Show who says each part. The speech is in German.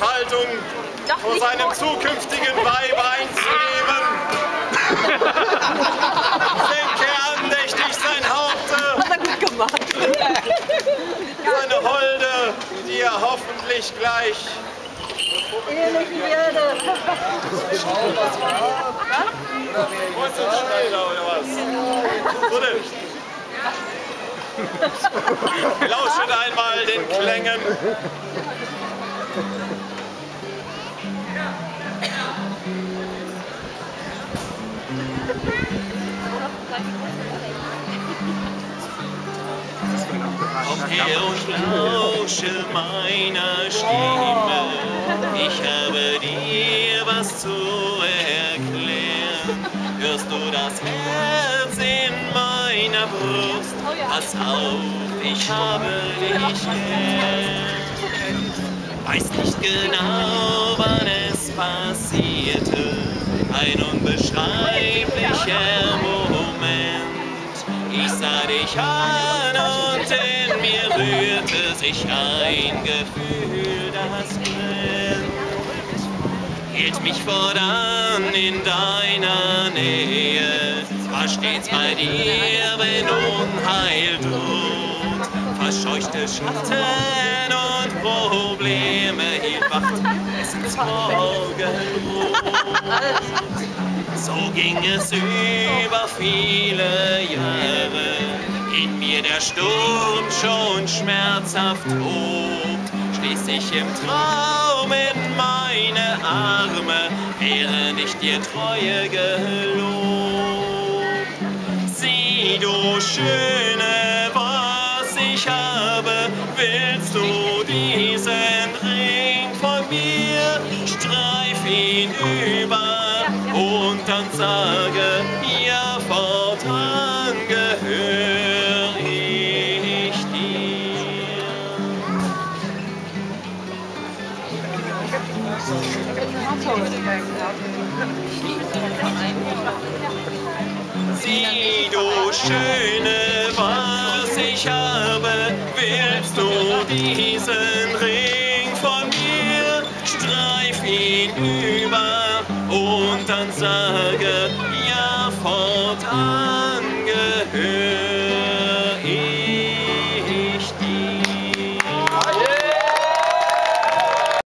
Speaker 1: Enthaltung vor seinem zukünftigen Weib einzunehmen. Senke andächtig sein Haupte.
Speaker 2: Hat gut gemacht.
Speaker 1: Seine Holde, die er hoffentlich gleich
Speaker 2: Ehelichen werde.
Speaker 1: Wo ist denn schneller oder was? Denn. Lauschet einmal den Klängen.
Speaker 3: Komm her und lausche meiner Stimme. Ich habe dir was zu erklären. Hörst du das Herz in meiner Brust? Pass auf, ich habe dich gern. Weiß nicht genau, wann es passierte. Ein unbeschreiblicher Moment. Ich sah dich an und in mir rührte sich ein Gefühl, das brennt. Hielt mich fortan in deiner Nähe, war stets bei dir, wenn Unheil droht. Verscheuchte Schatten und Probleme hielt Wacht, es ins Morgenrot. So ging es über viele Jahre, in mir der Sturm schon schmerzhaft tobt. Schließlich im Traum in meine Arme, während ich dir Treue gelobt. Sieh, du Schöne, was ich habe, willst du diesen Ring von mir? Streif ihn über und dann sage, ja, fortan gehör ich dir. Sieh, du Schöne, was ich habe, diesen Ring von mir? Streif ihn über und dann sage,